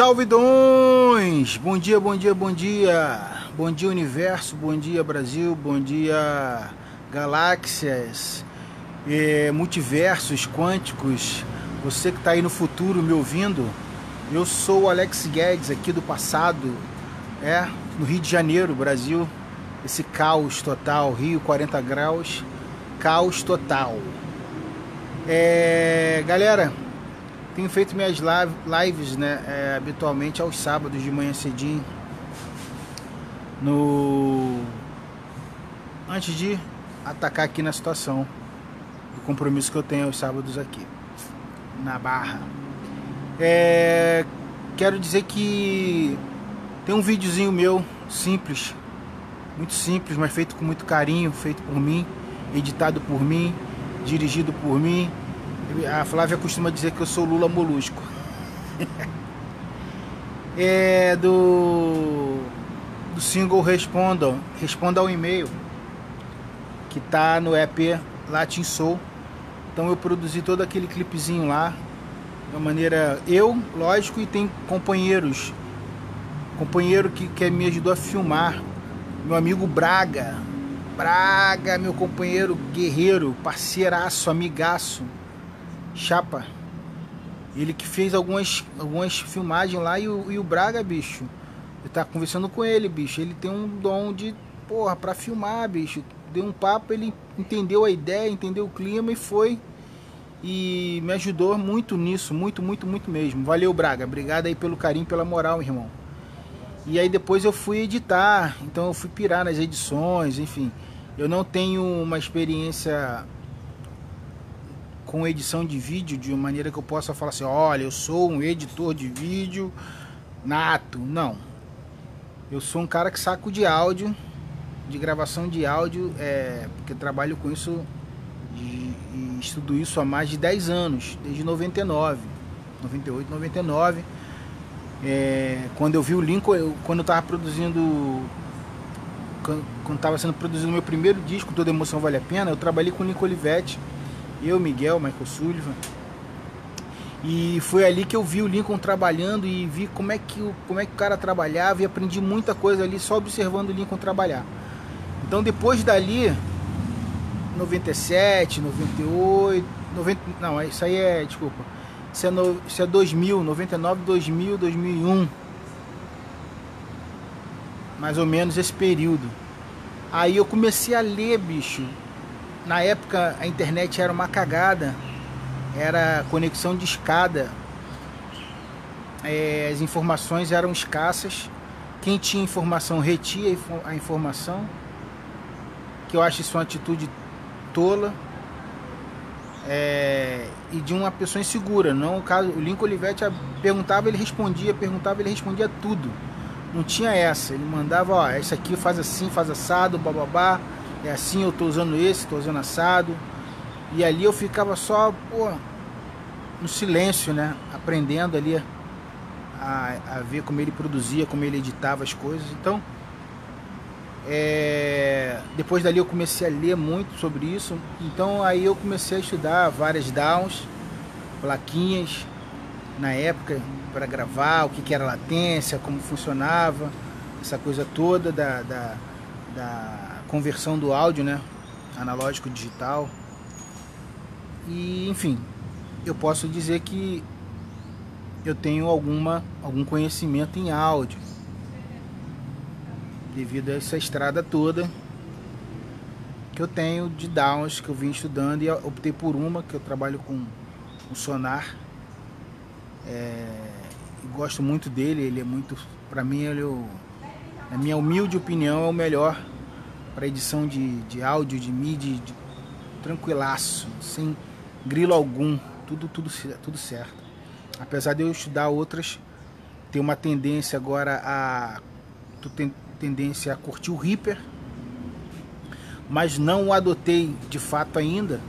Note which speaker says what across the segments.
Speaker 1: salve dons! Bom dia, bom dia, bom dia! Bom dia universo, bom dia Brasil, bom dia galáxias, multiversos quânticos, você que está aí no futuro me ouvindo, eu sou o Alex Guedes aqui do passado, é, no Rio de Janeiro, Brasil, esse caos total, Rio 40 graus, caos total. É, galera, tenho feito minhas lives, né, é, habitualmente aos sábados de manhã cedinho. No antes de atacar aqui na situação do compromisso que eu tenho aos sábados aqui na Barra. É, quero dizer que tem um videozinho meu simples, muito simples, mas feito com muito carinho, feito por mim, editado por mim, dirigido por mim a Flávia costuma dizer que eu sou Lula Molusco. é do do single Respondam, responda ao e-mail que tá no EP Latin Soul. Então eu produzi todo aquele clipezinho lá de uma maneira eu, lógico, e tem companheiros, companheiro que, que me ajudou a filmar, meu amigo Braga, Braga, meu companheiro guerreiro, parceiraço, amigaço Chapa. Ele que fez algumas, algumas filmagens lá e o, e o Braga, bicho. Eu tava conversando com ele, bicho. Ele tem um dom de, porra, pra filmar, bicho. Deu um papo, ele entendeu a ideia, entendeu o clima e foi. E me ajudou muito nisso, muito, muito, muito mesmo. Valeu, Braga. Obrigado aí pelo carinho, pela moral, irmão. E aí depois eu fui editar, então eu fui pirar nas edições, enfim. Eu não tenho uma experiência com edição de vídeo de uma maneira que eu possa falar assim, olha, eu sou um editor de vídeo nato. Não. Eu sou um cara que saco de áudio, de gravação de áudio, é, porque trabalho com isso e, e estudo isso há mais de 10 anos, desde 99, 98, 99. É, quando eu vi o Lincoln, eu, quando eu estava produzindo quando estava sendo produzido meu primeiro disco, Toda Emoção Vale a Pena, eu trabalhei com o Lincoln Olivetti eu, Miguel, Michael Sullivan. E foi ali que eu vi o Lincoln trabalhando e vi como é que o, como é que o cara trabalhava e aprendi muita coisa ali só observando o Lincoln trabalhar. Então depois dali, 97, 98, 90, não, isso aí é, desculpa, isso é, no, isso é 2000, 99, 2000, 2001. Mais ou menos esse período. Aí eu comecei a ler, bicho, na época a internet era uma cagada, era conexão de escada, é, as informações eram escassas, quem tinha informação retia a informação, que eu acho isso uma atitude tola é, e de uma pessoa insegura. Não o caso, o Lincoln Olivetti perguntava, ele respondia, perguntava, ele respondia tudo. Não tinha essa. Ele mandava, ó, isso aqui faz assim, faz assado, bababá é assim, eu tô usando esse, tô usando assado. E ali eu ficava só, pô, no silêncio, né? Aprendendo ali a, a ver como ele produzia, como ele editava as coisas. Então, é, depois dali eu comecei a ler muito sobre isso. Então aí eu comecei a estudar várias downs, plaquinhas na época para gravar, o que, que era latência, como funcionava, essa coisa toda da, da, da conversão do áudio, né? Analógico digital. E, enfim, eu posso dizer que eu tenho alguma algum conhecimento em áudio devido a essa estrada toda que eu tenho de downs que eu vim estudando e optei por uma que eu trabalho com o sonar é, gosto muito dele ele é muito para mim ele é na minha humilde opinião é o melhor para edição de, de áudio, de mídia, de, tranquilaço, sem grilo algum, tudo, tudo, tudo certo. Apesar de eu estudar outras, ter uma tendência agora a tu tem tendência a curtir o Reaper, mas não o adotei de fato ainda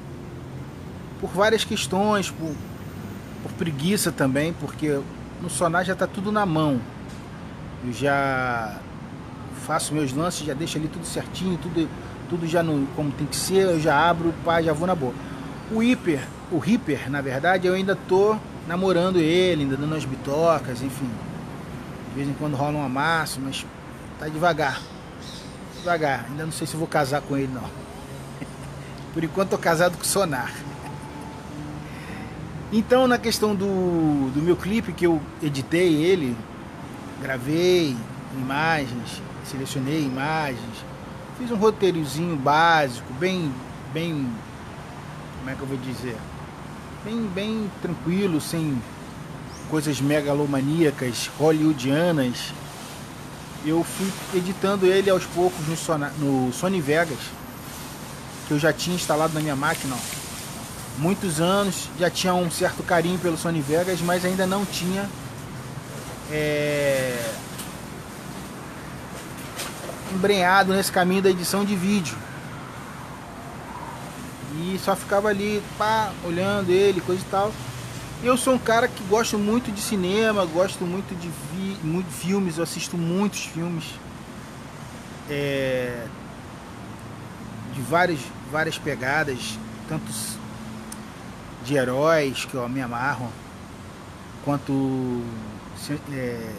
Speaker 1: por várias questões, por, por preguiça também, porque no Sonar já está tudo na mão. Eu já faço meus lances, já deixo ali tudo certinho, tudo, tudo já no, como tem que ser, eu já abro, pá, já vou na boa. O hiper, o Reaper, na verdade, eu ainda tô namorando ele, ainda dando as bitocas, enfim. De vez em quando rola um amasso, mas tá devagar. Devagar. Ainda não sei se vou casar com ele não. Por enquanto tô casado com o Sonar. Então na questão do, do meu clipe que eu editei ele, gravei imagens, selecionei imagens, fiz um roteirozinho básico, bem, bem, como é que eu vou dizer, bem, bem tranquilo, sem coisas megalomaníacas, hollywoodianas. Eu fui editando ele aos poucos no, Sony, no Sony Vegas, que eu já tinha instalado na minha máquina. Ó muitos anos, já tinha um certo carinho pelo Sony Vegas, mas ainda não tinha é, embrenhado nesse caminho da edição de vídeo. E só ficava ali, pá, olhando ele, coisa e tal. Eu sou um cara que gosto muito de cinema, gosto muito de vi, muito filmes, eu assisto muitos filmes é, de várias, várias pegadas, tanto de heróis que eu me amarro, quanto é,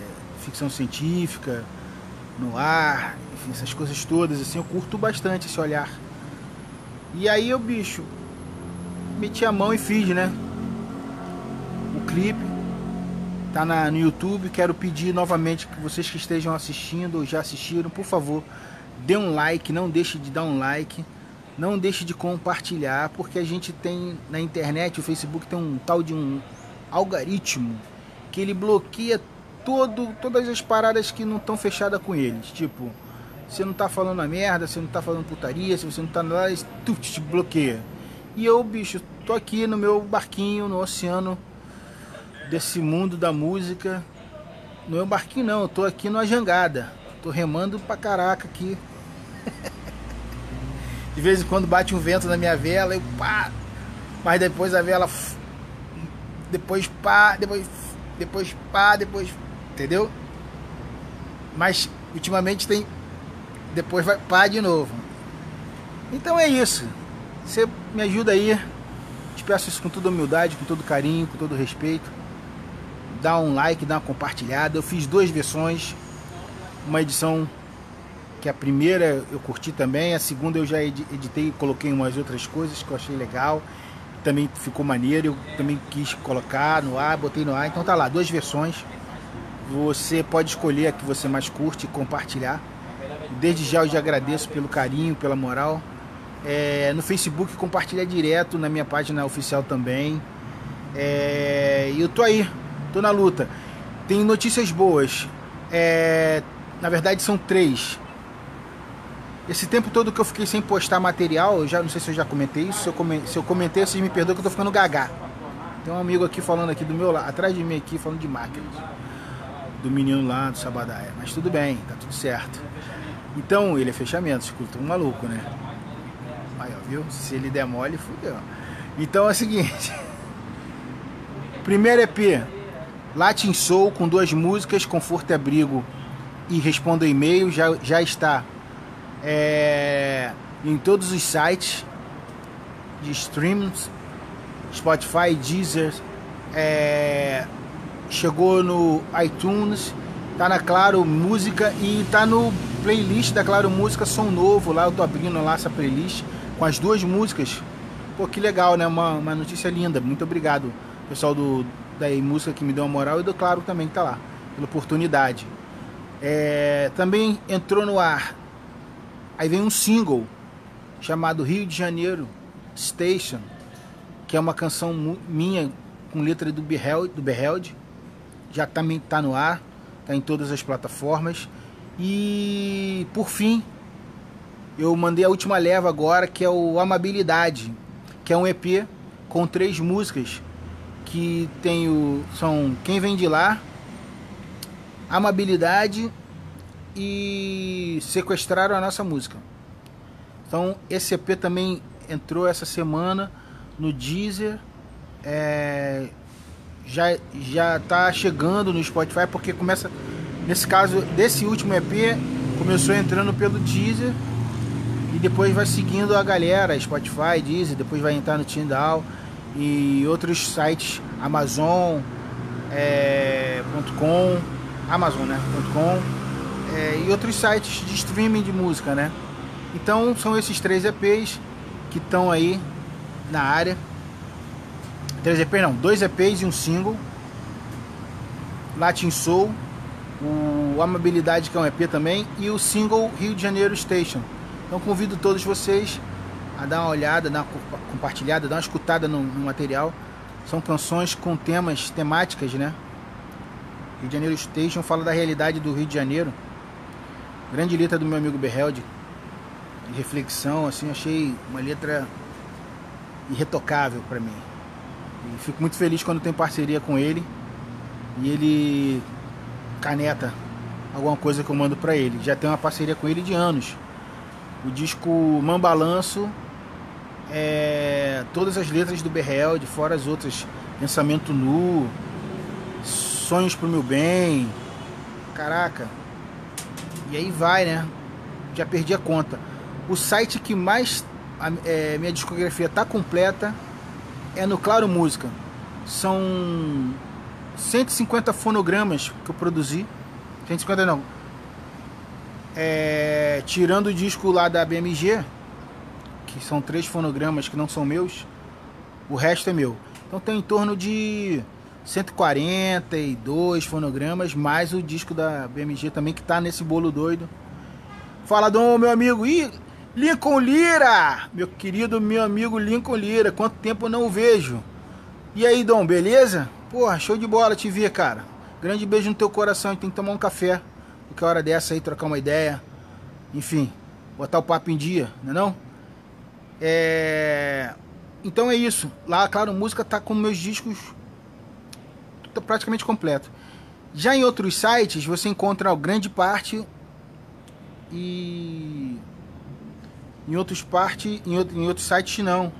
Speaker 1: ficção científica, no ar, enfim, essas coisas todas, assim, eu curto bastante esse olhar. E aí eu, bicho, meti a mão e fiz, né? O clipe tá na, no YouTube. Quero pedir novamente que vocês que estejam assistindo ou já assistiram, por favor, dê um like, não deixe de dar um like. Não deixe de compartilhar, porque a gente tem na internet, o Facebook tem um tal de um algoritmo que ele bloqueia todo, todas as paradas que não estão fechadas com eles. Tipo, você não tá falando a merda, você não tá falando putaria, se você não tá lá, tu te bloqueia. E eu, bicho, tô aqui no meu barquinho, no oceano desse mundo da música. No meu barquinho não, eu tô aqui numa jangada. Tô remando pra caraca aqui. De vez em quando bate um vento na minha vela, eu pá. Mas depois a vela. Depois pá, depois. Depois pá, depois. Entendeu? Mas ultimamente tem. Depois vai pá de novo. Então é isso. Você me ajuda aí. Te peço isso com toda humildade, com todo carinho, com todo respeito. Dá um like, dá uma compartilhada. Eu fiz duas versões. Uma edição que a primeira eu curti também, a segunda eu já editei e coloquei umas outras coisas que eu achei legal, também ficou maneiro, eu também quis colocar no ar, botei no ar, então tá lá, duas versões. Você pode escolher a que você mais curte e compartilhar. Desde já eu já agradeço pelo carinho, pela moral. É, no Facebook compartilha direto, na minha página oficial também. É, e eu tô aí, tô na luta. Tem notícias boas. É, na verdade são três. Esse tempo todo que eu fiquei sem postar material, eu já não sei se eu já comentei isso, se eu, comentei, se eu comentei, vocês me perdoam que eu tô ficando gagá. Tem um amigo aqui falando aqui do meu lado, atrás de mim aqui, falando de máquinas. Do menino lá do Sabadaia. Mas tudo bem, tá tudo certo. Então, ele é fechamento, escuta, um maluco, né? Aí, ó, viu? Se ele der mole, fudeu. Então é o seguinte. Primeiro EP, Latin Soul, com duas músicas, Conforto e Abrigo e Responda e-mail, já, já está é, em todos os sites de streams, Spotify, Deezer, é, chegou no iTunes, tá na Claro Música e tá no playlist da Claro Música Som Novo, lá eu tô abrindo lá essa playlist com as duas músicas. Pô, que legal, né? Uma, uma notícia linda. Muito obrigado, pessoal do da música que me deu uma moral e do Claro também que tá lá, pela oportunidade. É, também entrou no ar Aí vem um single chamado Rio de Janeiro Station, que é uma canção minha com letra do Beheld, do Beheld. Já também está no ar, está em todas as plataformas. E por fim, eu mandei a última leva agora, que é o Amabilidade, que é um EP com três músicas que tem o, são Quem Vem de Lá, Amabilidade e sequestraram a nossa música. Então esse EP também entrou essa semana no Deezer, é, já já está chegando no Spotify porque começa nesse caso desse último EP começou entrando pelo Deezer e depois vai seguindo a galera Spotify, Deezer, depois vai entrar no Tidal e outros sites Amazon é, .com Amazon, né? .com, é, e outros sites de streaming de música, né? Então são esses três EPs que estão aí na área. Três EPs não, dois EPs e um single. Latin Soul, o Amabilidade que é um EP também e o single Rio de Janeiro Station. Então convido todos vocês a dar uma olhada, dar uma compartilhada, dar uma escutada no, no material. São canções com temas, temáticas, né? Rio de Janeiro Station fala da realidade do Rio de Janeiro. Grande letra do meu amigo Berrelde. De reflexão, assim, achei uma letra irretocável para mim. E fico muito feliz quando tem parceria com ele e ele caneta alguma coisa que eu mando para ele. Já tem uma parceria com ele de anos. O disco Mambalanço é todas as letras do Berrel, de fora as outras, Pensamento Nu, Sonhos pro Meu Bem. Caraca. E aí vai, né? Já perdi a conta. O site que mais é, minha discografia tá completa é no Claro Música. São 150 fonogramas que eu produzi. 150 não. É, tirando o disco lá da BMG, que são três fonogramas que não são meus, o resto é meu. Então tem em torno de 142 fonogramas, mais o disco da BMG também, que tá nesse bolo doido. Fala, Dom, meu amigo. Ih, Lincoln Lira! Meu querido, meu amigo Lincoln Lira. Quanto tempo eu não o vejo. E aí, Dom, beleza? Porra, show de bola te ver, cara. Grande beijo no teu coração. Tem que tomar um café. Qualquer hora dessa aí, trocar uma ideia. Enfim, botar o papo em dia, não é não? É... Então é isso. Lá, claro, música tá com meus discos tá praticamente completo. Já em outros sites você encontra grande parte e em outros parte em, outro, em outros sites não.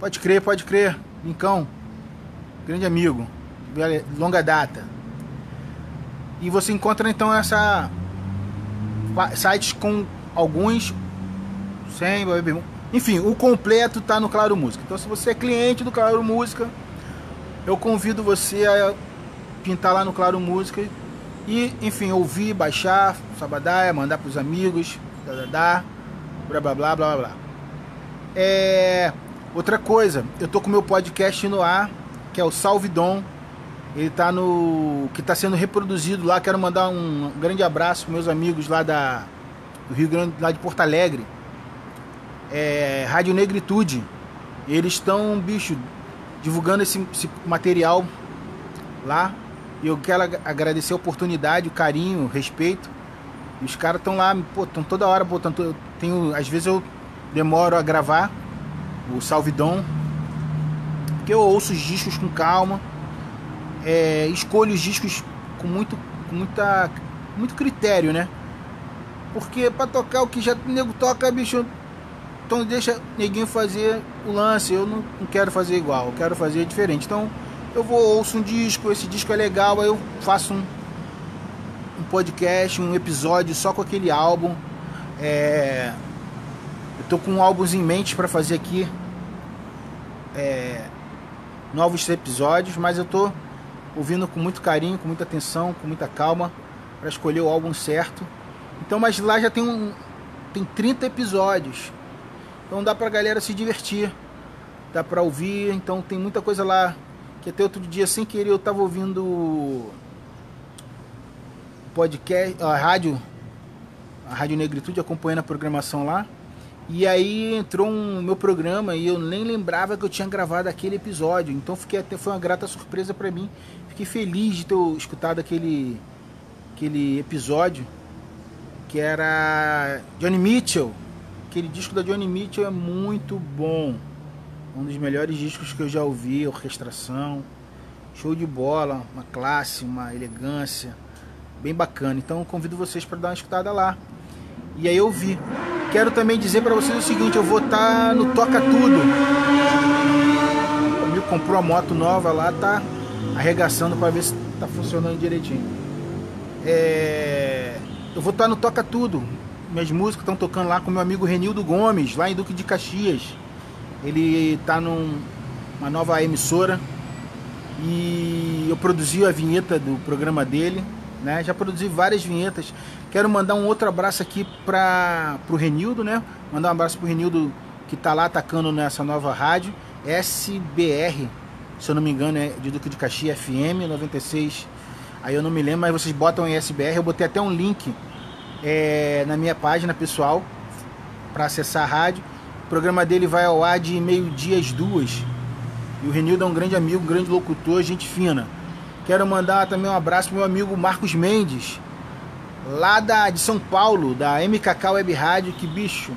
Speaker 1: Pode crer, pode crer. Lincão, grande amigo, longa data. E você encontra então essa sites com alguns sem enfim, o completo está no Claro Música. Então se você é cliente do Claro Música, eu convido você a pintar lá no Claro Música e, enfim, ouvir, baixar, sabadaia, mandar para os amigos, blá blá blá blá blá blá. É, outra coisa, eu tô com meu podcast no ar, que é o Salve Dom. Ele tá no que está sendo reproduzido lá. Quero mandar um grande abraço para meus amigos lá da do Rio Grande, lá de Porto Alegre. É, Rádio Negritude. Eles estão, bicho, divulgando esse, esse material lá. E eu quero agradecer a oportunidade, o carinho, o respeito. E os caras estão lá, pô, estão toda hora botando. Tenho, às vezes eu demoro a gravar o Salvidon, porque eu ouço os discos com calma, é, escolho os discos com muito, com muita, muito critério, né? Porque para tocar o que já o nego toca, bicho, então deixa neguinho fazer o lance. Eu não, não, quero fazer igual, eu quero fazer diferente. Então eu vou ouço um disco, esse disco é legal, aí eu faço um, um podcast, um episódio só com aquele álbum. É, eu tô com álbuns em mente para fazer aqui é, novos episódios, mas eu tô ouvindo com muito carinho, com muita atenção, com muita calma para escolher o álbum certo. Então, mas lá já tem um tem 30 episódios. Então dá pra galera se divertir. Dá pra ouvir, então tem muita coisa lá. Que até outro dia, sem querer, eu tava ouvindo podcast, a rádio, a Rádio Negritude, acompanhando a programação lá. E aí entrou um meu programa e eu nem lembrava que eu tinha gravado aquele episódio. Então fiquei até foi uma grata surpresa para mim. Fiquei feliz de ter escutado aquele aquele episódio que era Johnny Mitchell Aquele disco da Johnny Mitchell é muito bom. Um dos melhores discos que eu já ouvi, orquestração. Show de bola, uma classe, uma elegância. Bem bacana. Então convido vocês para dar uma escutada lá. E aí eu vi. Quero também dizer para vocês o seguinte, eu vou estar tá no Toca Tudo. O amigo comprou a moto nova lá, tá arregaçando para ver se tá funcionando direitinho. É... Eu vou estar tá no Toca Tudo, minhas músicas estão tocando lá com meu amigo Renildo Gomes, lá em Duque de Caxias. Ele tá numa nova emissora. E eu produzi a vinheta do programa dele, né? Já produzi várias vinhetas. Quero mandar um outro abraço aqui para o Renildo, né? Mandar um abraço pro Renildo que tá lá atacando nessa nova rádio, SBR, se eu não me engano, é de Duque de Caxias FM 96. Aí eu não me lembro, mas vocês botam em SBR, eu botei até um link é, na minha página pessoal para acessar a rádio. O programa dele vai ao ar de meio-dia às duas. E o Renildo é um grande amigo, um grande locutor, gente fina. Quero mandar também um abraço pro meu amigo Marcos Mendes, lá da, de São Paulo, da MKK Web Rádio, que bicho,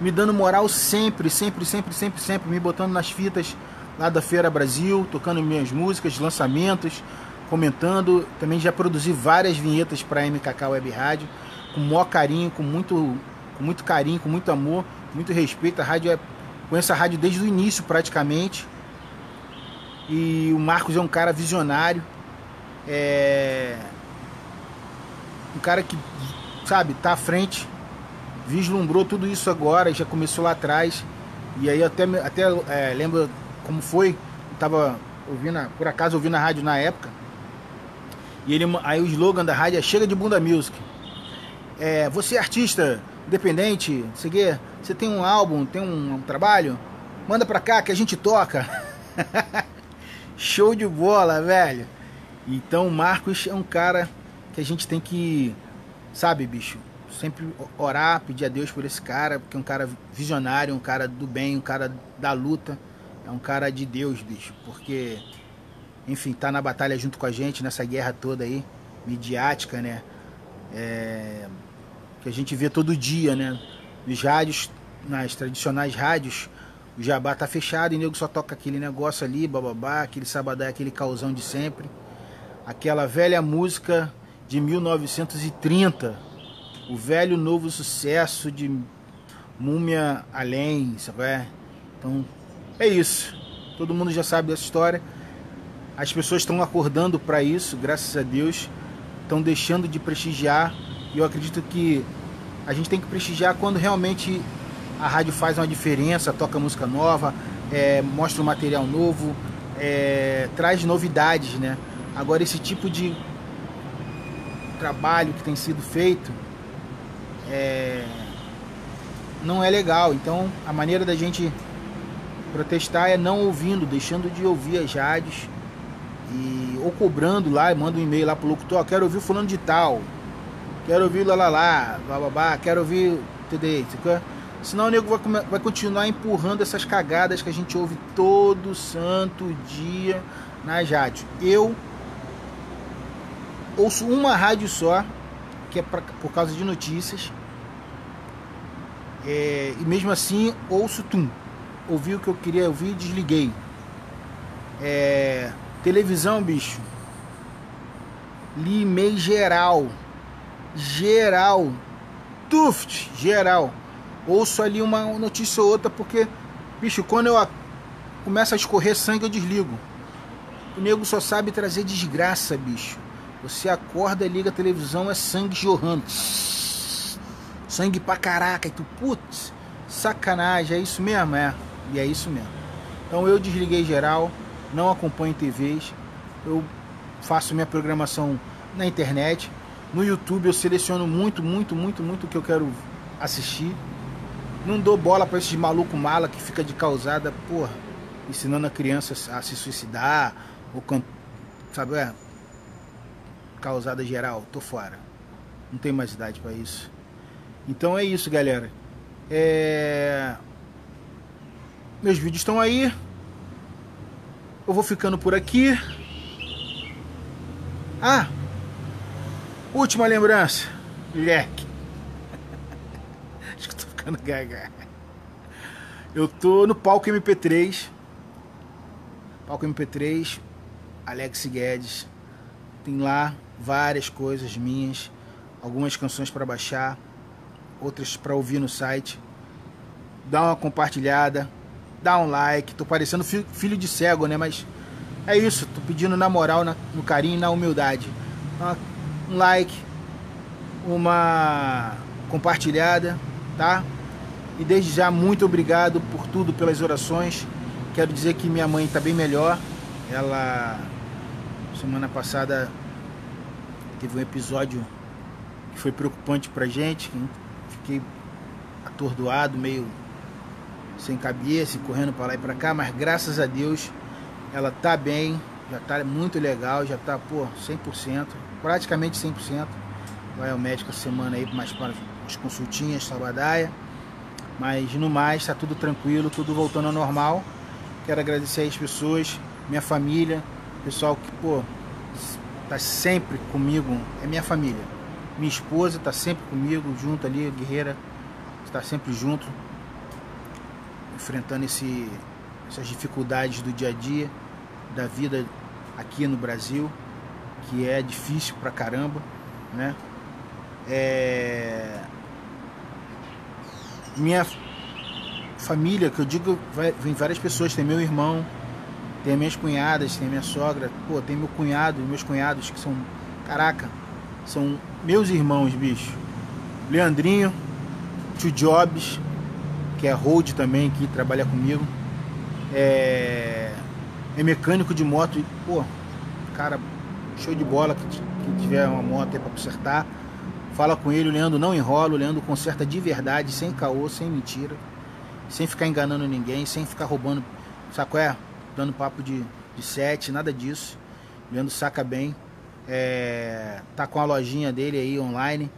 Speaker 1: me dando moral sempre, sempre, sempre, sempre, sempre, me botando nas fitas lá da Feira Brasil, tocando minhas músicas, lançamentos, comentando. Também já produzi várias vinhetas para a MKK Web Rádio, com maior carinho, com muito, com muito carinho, com muito amor, muito respeito. A rádio é, conheço a rádio desde o início praticamente. E o Marcos é um cara visionário. É um cara que, sabe, tá à frente. Vislumbrou tudo isso agora, já começou lá atrás. E aí até, até é, lembro como foi. Eu tava ouvindo, por acaso ouvindo a rádio na época. E ele, aí o slogan da rádio é Chega de Bunda Music. É, você é artista independente, você, você tem um álbum, tem um, um trabalho, manda pra cá que a gente toca. Show de bola, velho. Então o Marcos é um cara que a gente tem que, sabe, bicho, sempre orar, pedir a Deus por esse cara, porque é um cara visionário, um cara do bem, um cara da luta, é um cara de Deus, bicho, porque, enfim, tá na batalha junto com a gente nessa guerra toda aí, midiática, né? É, que a gente vê todo dia, né? Nos rádios, nas tradicionais rádios, o jabá tá fechado e o nego só toca aquele negócio ali, bababá, aquele sabadão, aquele causão de sempre. Aquela velha música de 1930, o velho novo sucesso de Múmia Além, sabe? Então, é isso. Todo mundo já sabe dessa história. As pessoas estão acordando para isso, graças a Deus. Estão deixando de prestigiar. E eu acredito que a gente tem que prestigiar quando realmente a rádio faz uma diferença, toca música nova, é, mostra um material novo, é, traz novidades, né? Agora esse tipo de trabalho que tem sido feito é, não é legal. Então a maneira da gente protestar é não ouvindo, deixando de ouvir as rádios e ou cobrando lá, manda um e-mail lá pro locutor, quero ouvir fulano de tal, quero ouvir lá lá lá, bababá, quero ouvir TD, Senão o nego vai, vai continuar empurrando essas cagadas que a gente ouve todo santo dia nas rádios. Eu ouço uma rádio só, que é pra, por causa de notícias. É, e mesmo assim ouço tum. Ouvi o que eu queria ouvir e desliguei. É, televisão, bicho. Limei geral. Geral. Tuft, geral ouço ali uma notícia ou outra, porque, bicho, quando eu começa a escorrer sangue, eu desligo. O nego só sabe trazer desgraça, bicho. Você acorda, liga a televisão, é sangue jorrando. Sangue pra caraca. E tu, putz, sacanagem, é isso mesmo? É. E é isso mesmo. Então eu desliguei geral, não acompanho TVs. Eu faço minha programação na internet. No YouTube eu seleciono muito, muito, muito, muito o que eu quero assistir. Não dou bola para esses maluco mala que fica de causada, porra, ensinando a criança a se suicidar, ou sabe, é, causada geral, tô fora. Não tenho mais idade para isso. Então é isso, galera. É... Meus vídeos estão aí. Eu vou ficando por aqui. Ah! Última lembrança. Leque ficando gaga. Eu tô no palco MP3. Palco MP3, Alex Guedes. Tem lá várias coisas minhas, algumas canções para baixar, outras para ouvir no site. Dá uma compartilhada, dá um like. Tô parecendo filho de cego, né? Mas é isso, tô pedindo na moral, no carinho e na humildade. Um like, uma compartilhada, tá? E desde já, muito obrigado por tudo, pelas orações. Quero dizer que minha mãe está bem melhor. Ela Semana passada teve um episódio que foi preocupante pra gente. Fiquei atordoado, meio sem cabeça, correndo para lá e para cá, mas graças a Deus ela tá bem, já tá muito legal, já tá, pô, 100%, praticamente 100%. Vai ao médico a semana aí mais para as consultinhas, sabadaia. Mas no mais, está tudo tranquilo, tudo voltando ao normal. Quero agradecer as pessoas, minha família, pessoal que, pô, tá sempre comigo, é minha família. Minha esposa tá sempre comigo, junto ali, guerreira, está sempre junto, enfrentando esse, essas dificuldades do dia a dia, da vida aqui no Brasil, que é difícil pra caramba, né? É... Minha família, que eu digo, vai, vem várias pessoas, tem meu irmão, tem minhas cunhadas, tem minha sogra, pô, tem meu cunhado, meus cunhados que são, caraca, são meus irmãos, bicho. Leandrinho, tio Jobs, que é hold também, que trabalha comigo. É, é mecânico de moto e, pô, cara, show de bola que, que tiver uma moto aí pra consertar. Fala com ele, o Leandro não enrola, o Leandro conserta de verdade, sem caô, sem mentira, sem ficar enganando ninguém, sem ficar roubando, sabe qual é? Dando papo de, de sete, nada disso. O Leandro saca bem. É, tá com a lojinha dele aí online,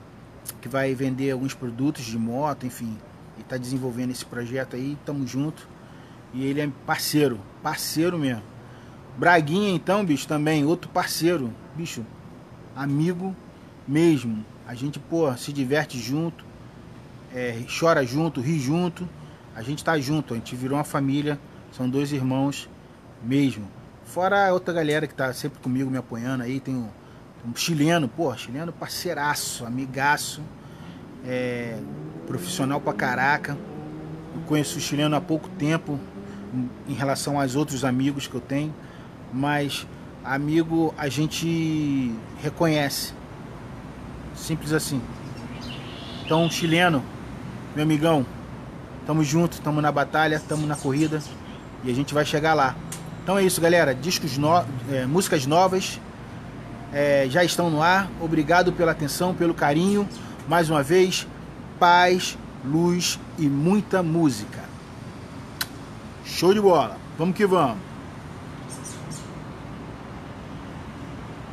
Speaker 1: que vai vender alguns produtos de moto, enfim, e tá desenvolvendo esse projeto aí, tamo junto. E ele é parceiro, parceiro mesmo. Braguinha então, bicho, também, outro parceiro, bicho, amigo mesmo. A gente, pô, se diverte junto, é, chora junto, ri junto. A gente tá junto, a gente virou uma família, são dois irmãos mesmo. Fora a outra galera que tá sempre comigo me apoiando aí, tem um, um chileno, pô, chileno parceiraço, amigaço, é, profissional pra caraca. Eu conheço o chileno há pouco tempo em relação aos outros amigos que eu tenho, mas amigo a gente reconhece Simples assim. Então, chileno, meu amigão, tamo junto, tamo na batalha, tamo na corrida e a gente vai chegar lá. Então é isso, galera. Discos no... É, músicas novas é, já estão no ar. Obrigado pela atenção, pelo carinho. Mais uma vez, paz, luz e muita música. Show de bola. Vamos que vamos.